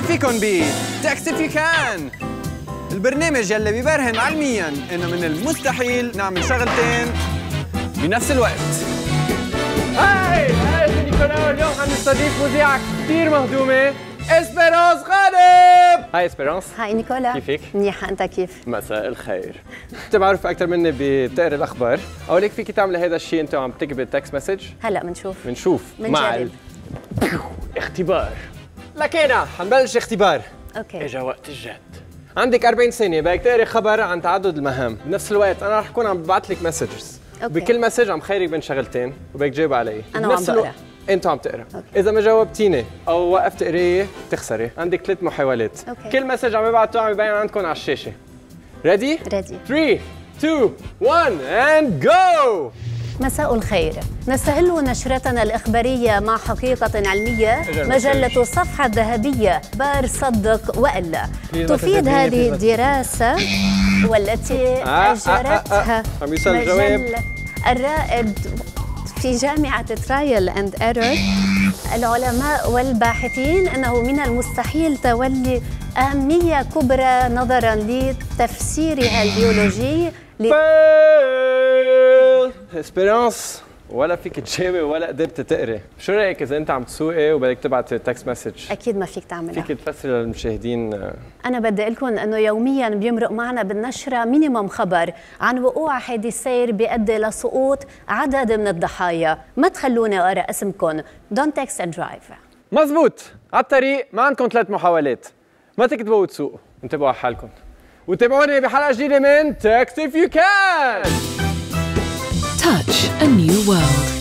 فيكن ب Text If You Can البرنامج يلي بيبرهن علميا إنه من المستحيل نعمل شغلتين بنفس الوقت. Hi! Hi نيكولا اليوم حنستضيف مذيعة كثير مهضومة إسبيرانس غانم! Hi إسبيرانس. Hi نيكولا. كيفك؟ منيحة أنت كيف؟ مساء الخير. أنت بعرف أكثر مني بتقرا الأخبار. أو ليك فيك تعملي هذا الشيء انت وعم تكتبي text message هلأ بنشوف بنشوف مع. ال... اختبار. لكينا حنبلش اختبار okay إجا وقت الجد عندك 40 ثانية بدك تقري خبر عن تعدد المهام، بنفس الوقت أنا رح أكون عم ببعث لك messages،. بكل message عم خيرك بين شغلتين وبدك تجاوب علي، بنفس الوقت- بقرأ. أنت عم تقرأ، okay. إذا ما جاوبتيني أو وقفت قراية بتخسري، عندك ثلاث محاولات، okay. كل message عم يبعتوه عم يبين عندكم على الشاشة. ready? Ready 3 2 1 and go! مساء الخير نستهل نشرتنا الإخبارية مع حقيقة علمية مجلة مساج. الصفحة الذهبية بار صدق ما تفيد هذه الدراسة والتي آه، آه، آه، أجرتها آه. مجلة الرائد في جامعة trial and error العلماء والباحثين أنه من المستحيل تولي أهمية كبرى نظرا لتفسيرها البيولوجي ل... اسبيرانس ولا فيك تجاوبي ولا قدرت تقري، شو رأيك إذا أنت عم تسوقي وبدك تبعت text message؟ أكيد ما فيك تعملها. فيك تفسري للمشاهدين. أنا بدي أقول لكم أنه يوميا بيمرق معنا بالنشرة minimum خبر عن وقوع حادث سير بيؤدي لسقوط عدد من الضحايا. ما تخلوني أقرأ اسمكم. Don't text and drive. مزبوط. على الطريق ما عندكم ثلاث محاولات. ما تكتبوا وتسوقوا انتبهوا على حالكم. وتابعوني بحلقة جديدة من Text If You Can A new world.